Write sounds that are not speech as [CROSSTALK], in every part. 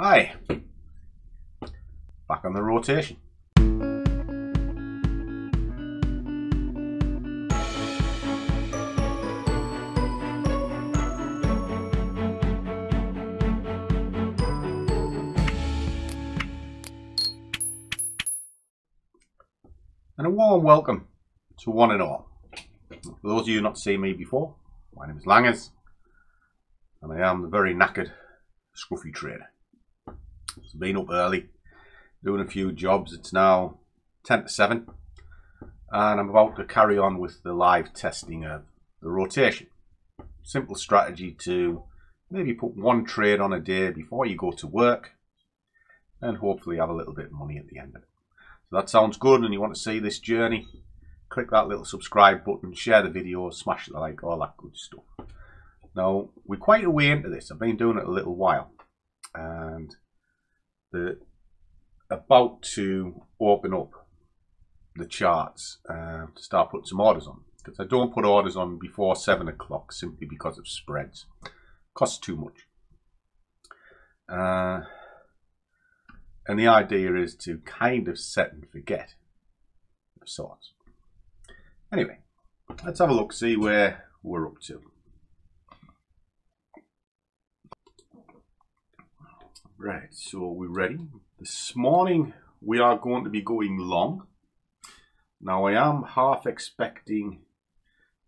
Aye. Back on the rotation. And a warm welcome to one and all. For those of you not seen me before, my name is Langers, and I am the very knackered scruffy trader. It's been up early, doing a few jobs. It's now 10 to 7, and I'm about to carry on with the live testing of the rotation. Simple strategy to maybe put one trade on a day before you go to work, and hopefully have a little bit of money at the end of it. So that sounds good and you want to see this journey, click that little subscribe button, share the video, smash the like, all that good stuff. Now, we're quite a way into this. I've been doing it a little while and the about to open up the charts uh, to start putting some orders on. Because I don't put orders on before seven o'clock simply because of spreads. Costs too much. Uh, and the idea is to kind of set and forget of sorts. Anyway let's have a look see where we're up to Right, so we're ready. This morning we are going to be going long. Now I am half expecting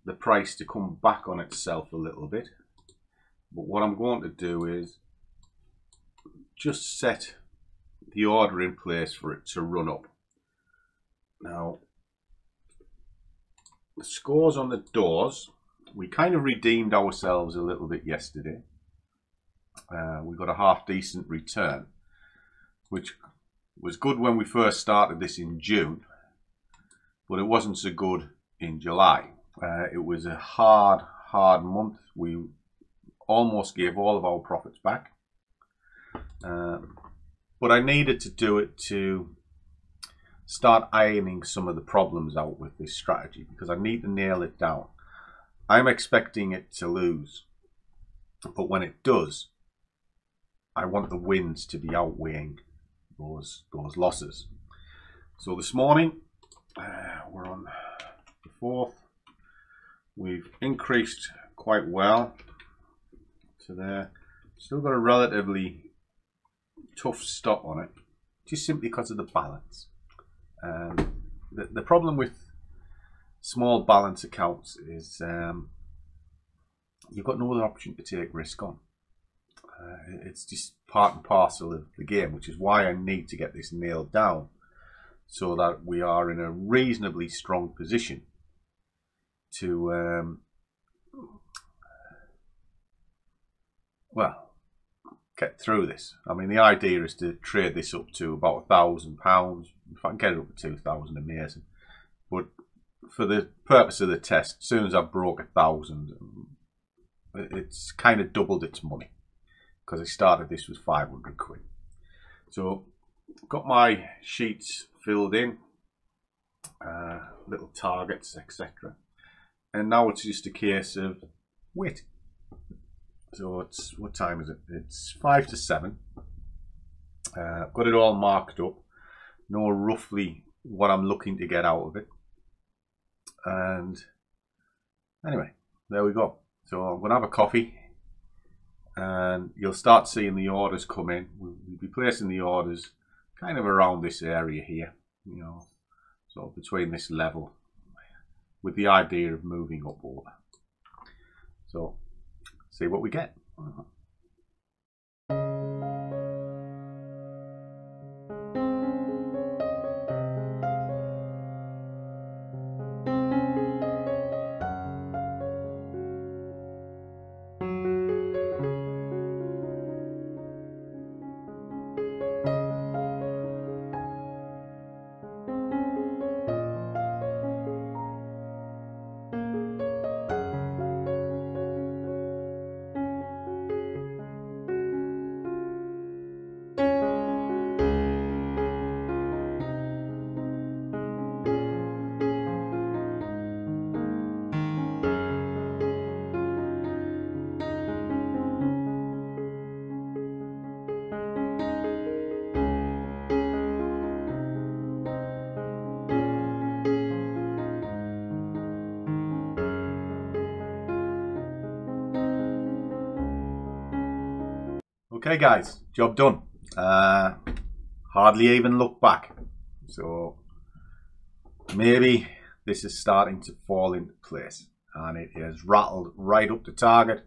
the price to come back on itself a little bit. But what I'm going to do is just set the order in place for it to run up. Now, the scores on the doors, we kind of redeemed ourselves a little bit yesterday uh, we got a half decent return, which was good when we first started this in June, but it wasn't so good in July. Uh, it was a hard, hard month. We almost gave all of our profits back. Um, but I needed to do it to start ironing some of the problems out with this strategy because I need to nail it down. I'm expecting it to lose, but when it does, I want the wins to be outweighing those those losses. So this morning uh, we're on the fourth. We've increased quite well to there. Still got a relatively tough stop on it, just simply because of the balance. Um, the, the problem with small balance accounts is um, you've got no other option to take risk on. Uh, it's just part and parcel of the game, which is why I need to get this nailed down so that we are in a reasonably strong position to, um, well, get through this. I mean, the idea is to trade this up to about a thousand pounds. If I can get it up to two thousand, amazing. But for the purpose of the test, as soon as I broke a thousand, it's kind of doubled its money because I started this with 500 quid. So got my sheets filled in, uh, little targets, etc. And now it's just a case of wait. So it's what time is it? It's five to seven. Uh, I've got it all marked up. Know roughly what I'm looking to get out of it. And anyway, there we go. So I'm gonna have a coffee and you'll start seeing the orders come in. We'll be placing the orders kind of around this area here, you know, sort of between this level with the idea of moving up over. So, see what we get. Okay, guys, job done. Uh, hardly even look back. So maybe this is starting to fall into place and it has rattled right up the target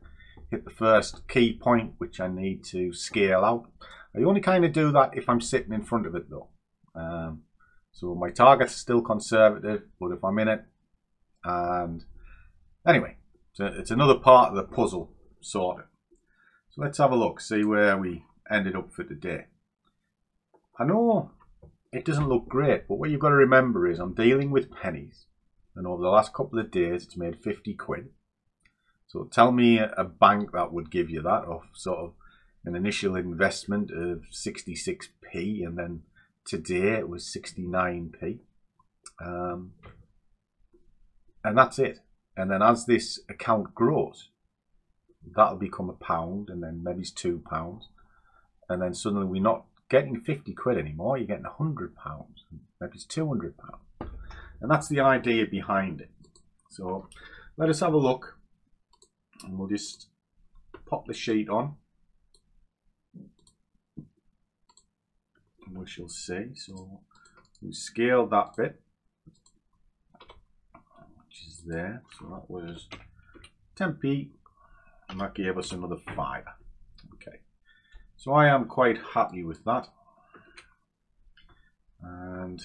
hit the first key point which I need to scale out I only kind of do that if I'm sitting in front of it though um, so my target's still conservative but if I'm in it and anyway so it's another part of the puzzle sorted so let's have a look see where we ended up for today I know it doesn't look great but what you've got to remember is I'm dealing with pennies and over the last couple of days it's made 50 quid. So tell me a bank that would give you that of sort of an initial investment of 66p and then today it was 69p. Um, and that's it. And then as this account grows, that'll become a pound and then maybe it's two pounds. And then suddenly we're not getting 50 quid anymore, you're getting 100 pounds, maybe it's 200 pounds. And that's the idea behind it. So let us have a look and we'll just pop the sheet on. And we shall see. So we scaled that bit, which is there. So that was 10p and that gave us another five. Okay. So I am quite happy with that. And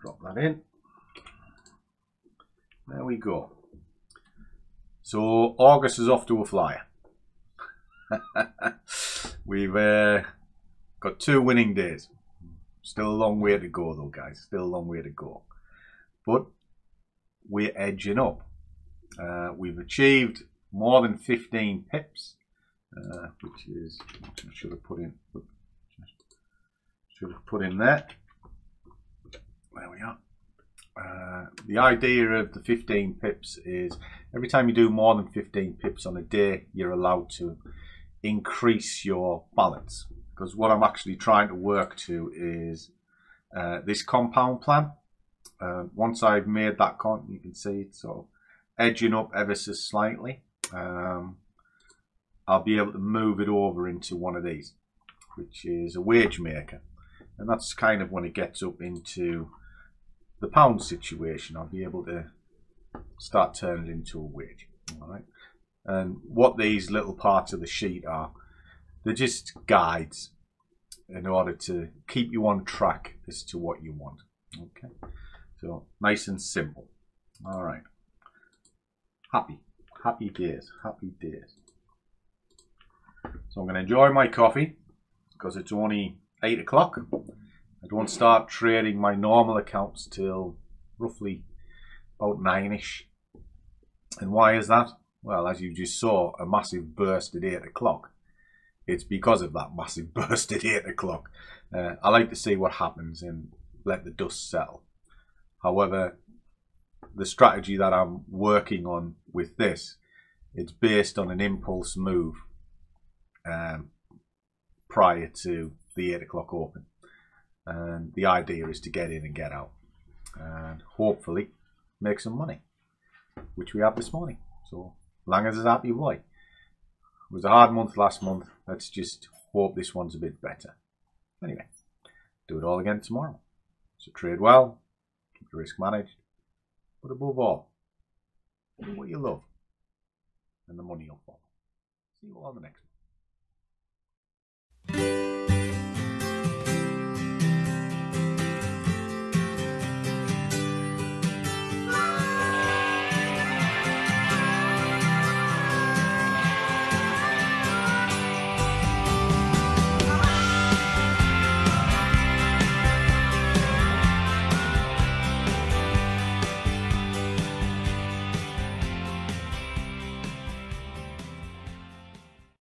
drop that in. There we go. So August is off to a flyer. [LAUGHS] We've uh, got two winning days. Still a long way to go though, guys. Still a long way to go. But we're edging up. Uh, we've achieved more than 15 pips, uh, which is I should have put in should have put in there. There we are. Uh, the idea of the 15 pips is every time you do more than 15 pips on a day, you're allowed to increase your balance. Because what I'm actually trying to work to is uh, this compound plan. Uh, once I've made that con, you can see it sort of edging up ever so slightly. Um, I'll be able to move it over into one of these, which is a wage maker. And that's kind of when it gets up into the pound situation, I'll be able to start turning it into a wage. All right. And what these little parts of the sheet are, they're just guides in order to keep you on track as to what you want. Okay. So nice and simple. All right. Happy. Happy days. Happy days. So I'm going to enjoy my coffee because it's only 8 o'clock. I don't start trading my normal accounts till roughly about nine-ish. And why is that? Well, as you just saw, a massive burst at 8 o'clock. It's because of that massive [LAUGHS] burst at 8 o'clock. Uh, I like to see what happens and let the dust settle. However, the strategy that I'm working on with this, it's based on an impulse move um, prior to the 8 o'clock open. And the idea is to get in and get out and hopefully make some money which we have this morning. So long as it's happy boy. It was a hard month last month. Let's just hope this one's a bit better. Anyway do it all again tomorrow. So trade well risk. Managed but above all do what you love. And the money will follow. See you all on the next one